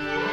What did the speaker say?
Yeah.